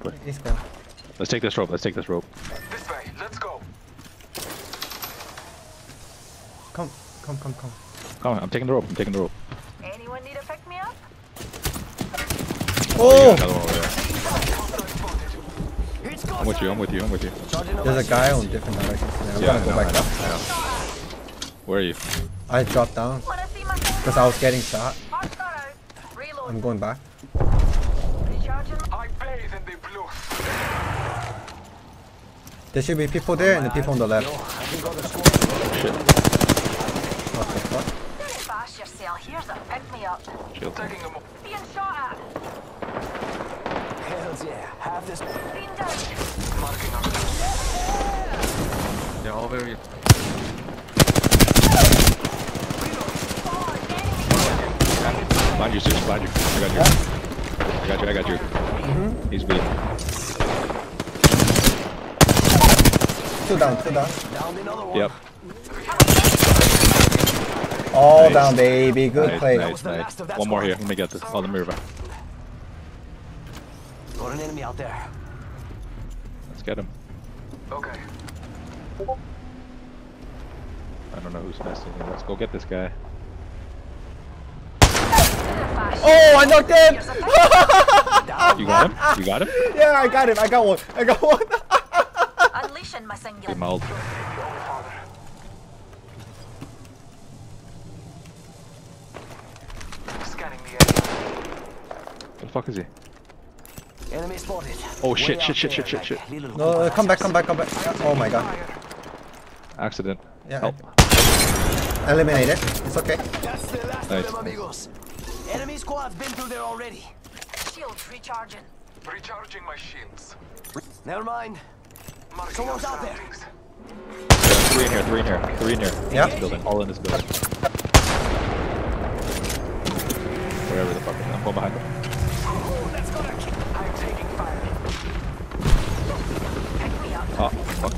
play. He's gone. Let's take this rope. Let's take this rope. This way, let's go. Come, come, come, come. Come on, I'm taking the rope. I'm taking the rope. Anyone need to pick me up? Oh! oh! Another one over there. I'm with you. I'm with you. I'm with you. There's a guy on different directions. Yeah, I'm Yeah, gonna I go know, back up. I. Where are you? I dropped down Wanna see my because I was getting shot. Hot start out. Reload. I'm going back. Recharging. I bathe in the blue. There should be people there and the people on the left. Shit. What the fuck? Don't bash yourself. Here's a pick me up. Shield. Taking them. Being shot at. Hells yeah, have this. Being down. Marking up. They're all very. Behind you, Zeus. Behind you. I got you. I got you. I got you. Mm-hmm. He's weak. Two down, two down. Down another one. Yep. All Nice. down, baby. Good nice, play. nice, was nice. last of that One more here. Let me get this. Oh, let me revive. Got an enemy out there. Let's get him. Okay. I don't know who's messing. Let's go get this guy. Oh, I knocked him! You got him? You got him? yeah, I got him. I got one. I got one. Unleashing my singular. Give him ult. Scanning the area. Where the fuck is he? Enemy spotted. Oh, Way shit, shit, shit, shit, shit, no, group come back, come back, come back. Oh my god. Accident. Yeah. Help. Eliminated. It's okay. That's the last Nice. Of them, amigos. Enemy squad's been through there already. Shields recharging. Recharging my shields. Never mind. Marking Someone's out there. surroundings. Three in here, three in here, three in here. Yeah. This building, all in this building. Wherever the fuck is. I'm going behind them. I'm taking fire. Pick me up. Oh, fuck.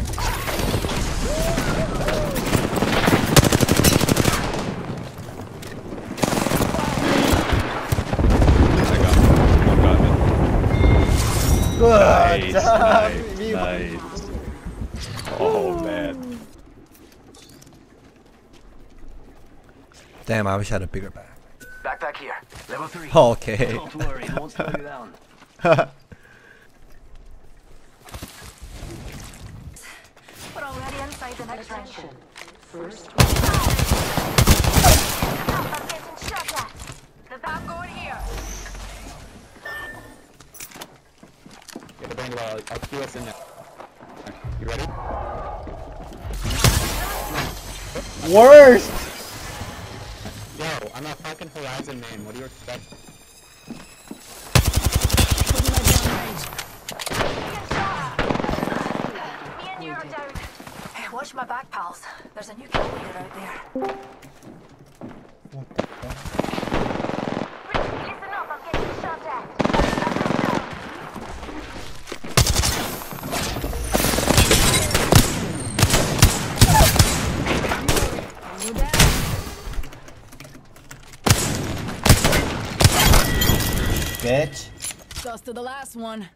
I got him. One got me. Good Nice, job. nice, nice. Oh man. Damn, I wish I had a bigger bag. Backpack here. Level three. Okay. Don't worry, it won't slow you down. We're already inside the next ring. First I'm getting shot at. The I'm going here. Yeah, the bang I'll, I'll cue us in there. You ready? Worst. Yo, I'm a fucking Horizon man, What do you expect? Being shot at. Me and you are down. Hey, watch my back, pals. There's a new kill leader out there. Listen up, I'm getting shot at. Bitch. Dust to the last one.